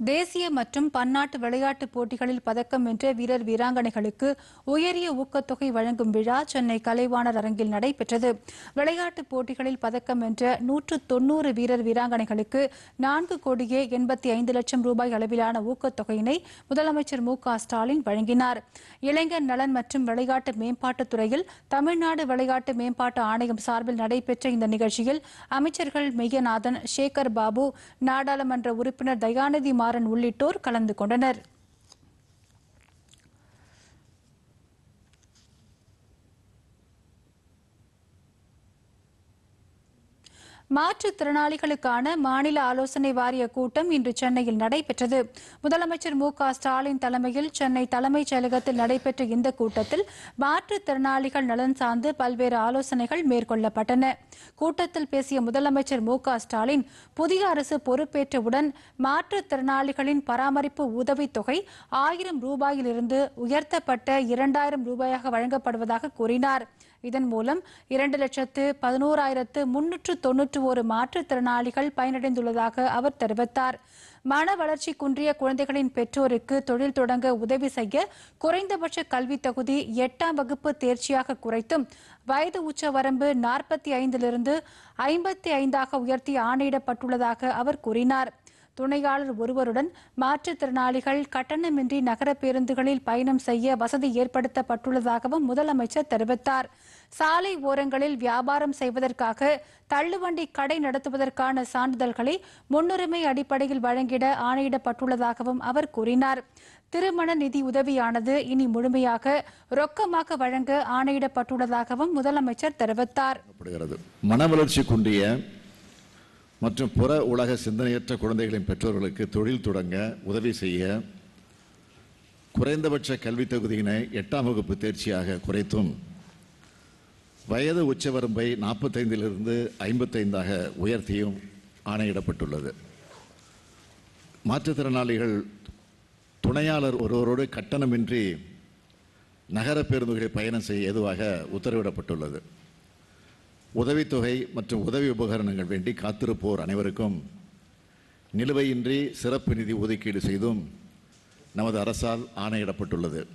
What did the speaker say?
தேசிய மற்றும் பன்னாட்டு விளையாட்டுப் போட்டிகளில் பதக்கம் வென்ற வீரர் வீராங்கனைகளுக்கு உயரிய ஊக்கத்தொகை வழங்கும் விழா சென்னை கலைவாணர் அரங்கில் நடைபெற்றது. விளையாட்டுப் போட்டிகளில் பதக்கம் வென்ற நூற்று தொன்னூறு வீரர் வீராங்கனைகளுக்கு நான்கு கோடியே எண்பத்தி ஐந்து லட்சம் ரூபாய் அளவிலான ஊக்கத்தொகையினை முதலமைச்சர் மு க ஸ்டாலின் வழங்கினார். இளைஞர் நலன் மற்றும் விளையாட்டு மேம்பாட்டுத் துறையில் தமிழ்நாடு விளையாட்டு மேம்பாட்டு ஆணையம் சார்பில் நடைபெற்ற இந்த நிகழ்ச்சியில் அமைச்சர்கள் மெய்யநாதன் சேகர் பாபு நாடாளுமன்ற உறுப்பினர் தயாநிதி மாறன் உள்ளிட்டோர் கலந்து கொண்டனர். மாற்றுத்திறனாளிகளுக்கான மாநில ஆலோசனை வாரிய கூட்டம் இன்று சென்னையில் நடைபெற்றது. முதலமைச்சர் மு க ஸ்டாலின் தலைமையில் சென்னை தலைமைச் செயலகத்தில் நடைபெற்ற இந்த கூட்டத்தில் மாற்றுத்திறனாளிகள் நலன் சார்ந்து பல்வேறு ஆலோசனைகள் மேற்கொள்ளப்பட்டன. கூட்டத்தில் பேசிய முதலமைச்சர் மு க ஸ்டாலின் புதிய அரசு பொறுப்பேற்றவுடன் மாற்றுத்திறனாளிகளின் பராமரிப்பு உதவித்தொகை ஆயிரம் ரூபாயிலிருந்து உயர்த்தப்பட்ட இரண்டாயிரம் ரூபாயாக வழங்கப்படுவதாக கூறினார். இதன் மூலம் இரண்டு லட்சத்து பதினோராயிரத்து முன்னூற்று தொன்னூற்று ஒரு மாற்றுத்திறனாளிகள் பயனடைந்துள்ளதாக அவர் தெரிவித்தார். மன வளர்ச்சி குன்றிய குழந்தைகளின் பெற்றோருக்கு தொழில் தொடங்க உதவி செய்ய குறைந்தபட்ச கல்வித் தகுதி எட்டாம் வகுப்பு தேர்ச்சியாக குறைத்தும் வயது உச்ச வரம்பு நாற்பத்தி ஐந்திலிருந்து ஐம்பத்தி ஐந்தாக உயர்த்தி ஆணையிடப்பட்டுள்ளதாக அவர் கூறினார். துணையாளர் ஒருவருடன் மாற்றுத்திறனாளிகள் கட்டணமின்றி நகர பேருந்துகளில் பயணம் செய்ய வசதி ஏற்படுத்தப்பட்டுள்ளதாகவும் முதலமைச்சர் தெரிவித்தார். சாலை ஓரங்களில் வியாபாரம் செய்வதற்காக தள்ளுவண்டி கடை நடத்துவதற்கான சான்றிதழ்களை முன்னுரிமை அடிப்படையில் வழங்கிட ஆணையிடப்பட்டுள்ளதாகவும் அவர் கூறினார். திருமண நிதி உதவியானது இனி முழுமையாக ரொக்கமாக வழங்க ஆணையிடப்பட்டுள்ளதாகவும் முதலமைச்சர் தெரிவித்தார். மன வளர்ச்சி குன்றிய மற்றும் புற உலக சிந்தனையற்ற குழந்தைகளின் பெற்றோர்களுக்கு தொழில் தொடங்க உதவி செய்ய குறைந்தபட்ச கல்வித் தொகுதியினை எட்டாம் வகுப்பு தேர்ச்சியாக குறைத்தும். வயது உச்சவரம்பை நாற்பத்தைந்திலிருந்து ஐம்பத்தைந்தாக உயர்த்தியும் ஆணையிடப்பட்டுள்ளது. மாற்றுத்திறனாளிகள் துணையாளர் ஒருவரோடு கட்டணமின்றி நகர பேருந்துகளில் பயணம் செய்ய ஏதுவாக உத்தரவிடப்பட்டுள்ளது. உதவித்தொகை மற்றும் உதவி உபகரணங்கள் வேண்டி காத்திருப்போர் அனைவருக்கும் நிலுவையின்றி சிறப்பு நிதி ஒதுக்கீடு செய்தும் நமது அரசால் ஆணையிடப்பட்டுள்ளது.